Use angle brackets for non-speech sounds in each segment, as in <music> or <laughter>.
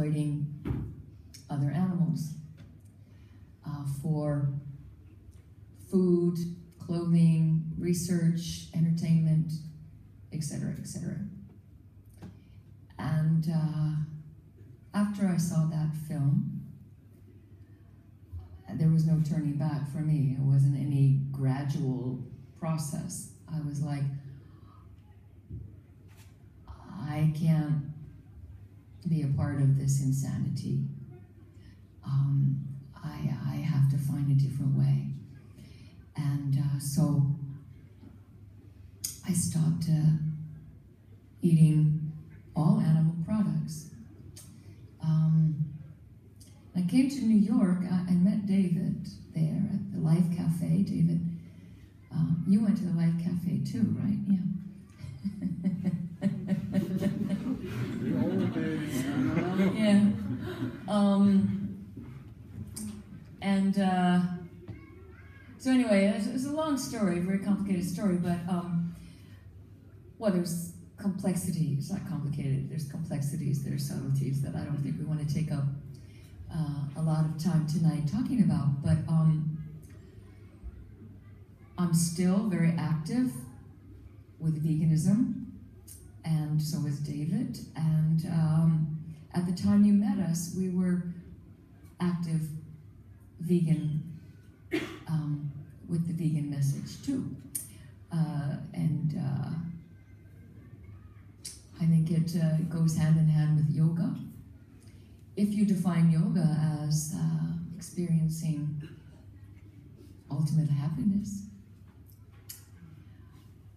exploiting other animals uh, for food, clothing, research, entertainment, etc., etc. And uh, after I saw that film, there was no turning back for me. It wasn't any gradual process. I was like, I can't be a part of this insanity. Um, I, I have to find a different way. And uh, so I stopped uh, eating all animal products. Um, I came to New York. I, I, met David there at the Life Cafe. David, uh, you went to the Life Cafe too, right? Yeah. yeah. Um, and uh, so anyway, it's, it's, a long story, very complicated story, but um, well, there's complexity. It's not complicated. There's complexities. There's subtleties that I don't think we want to take up uh, a lot of time tonight talking about. But um, I'm still very active with veganism, and so is David. And um, at the time you met us, we were vegan um, with the vegan message too. Uh, and uh, I think it uh, goes hand in hand with yoga. If you define yoga as uh, experiencing ultimate happiness,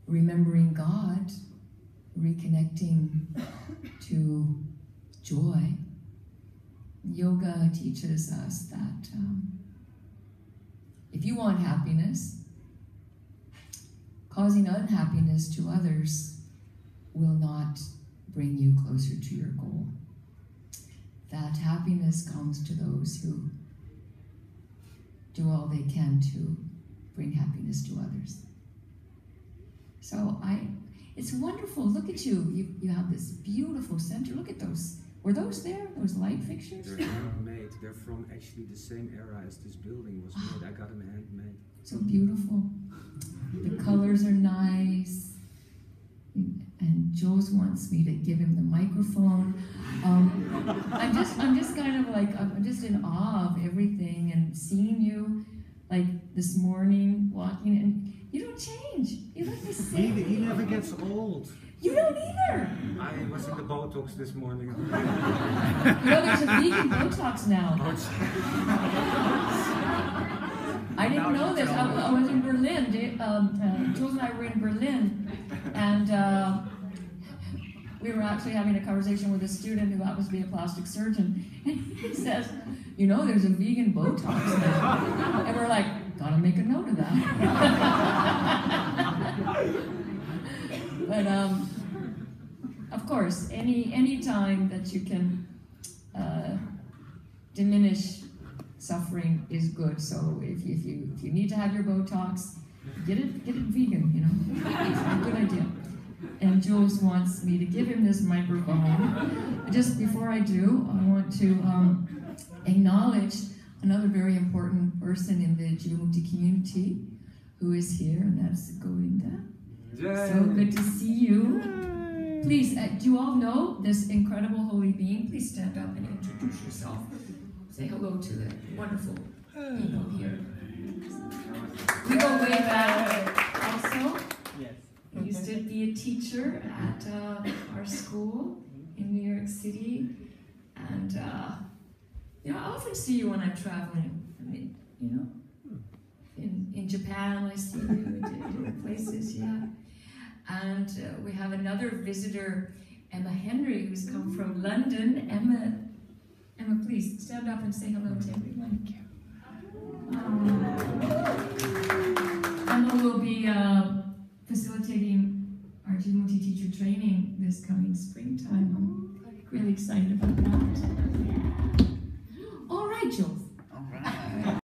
remembering God, reconnecting to joy, yoga teaches us that um, if you want happiness, causing unhappiness to others will not bring you closer to your goal. That happiness comes to those who do all they can to bring happiness to others. So I, it's wonderful. Look at you. You, you have this beautiful center. Look at those. Were those there? Those light fixtures? They're handmade. They're from actually the same era as this building was made. I got them handmade. So beautiful. The colors are nice and Jules wants me to give him the microphone. Um, I'm just, I'm just kind of like, I'm just in awe of everything and seeing you, like this morning walking, and you don't change. You look the same. He, he never gets old. You don't either. I was in the Botox this morning. <laughs> you know, there's a vegan Botox now. I didn't know this. I, I was in Berlin. Um, uh, Jules and I were in Berlin, and uh, we were actually having a conversation with a student who happens to be a plastic surgeon, <laughs> and he says, "You know, there's a vegan Botox now," and we're like, "Gotta make a note of that." <laughs> but um, of course, any any time that you can uh, diminish suffering is good. So if, if you if you need to have your Botox, get it get it vegan. You know, it's <laughs> a good idea and Jules wants me to give him this microphone. Just before I do, I want to um, acknowledge another very important person in the Jivamukti community who is here, and that's Govinda. Yay. So good to see you. Please, uh, do you all know this incredible holy being? Please stand up and introduce yourself. Say hello to the wonderful people here. We go way back also. I used to be a teacher at uh, our school in New York City, and uh, you know, I often see you when I'm traveling. I mean, you know, in in Japan, I see you in different places, yeah. And uh, we have another visitor, Emma Henry, who's come from London. Emma, Emma, please stand up and say hello to everyone. Um, Emma will be. Uh, facilitating our Jivamukti teacher training this coming springtime. I'm really excited about that.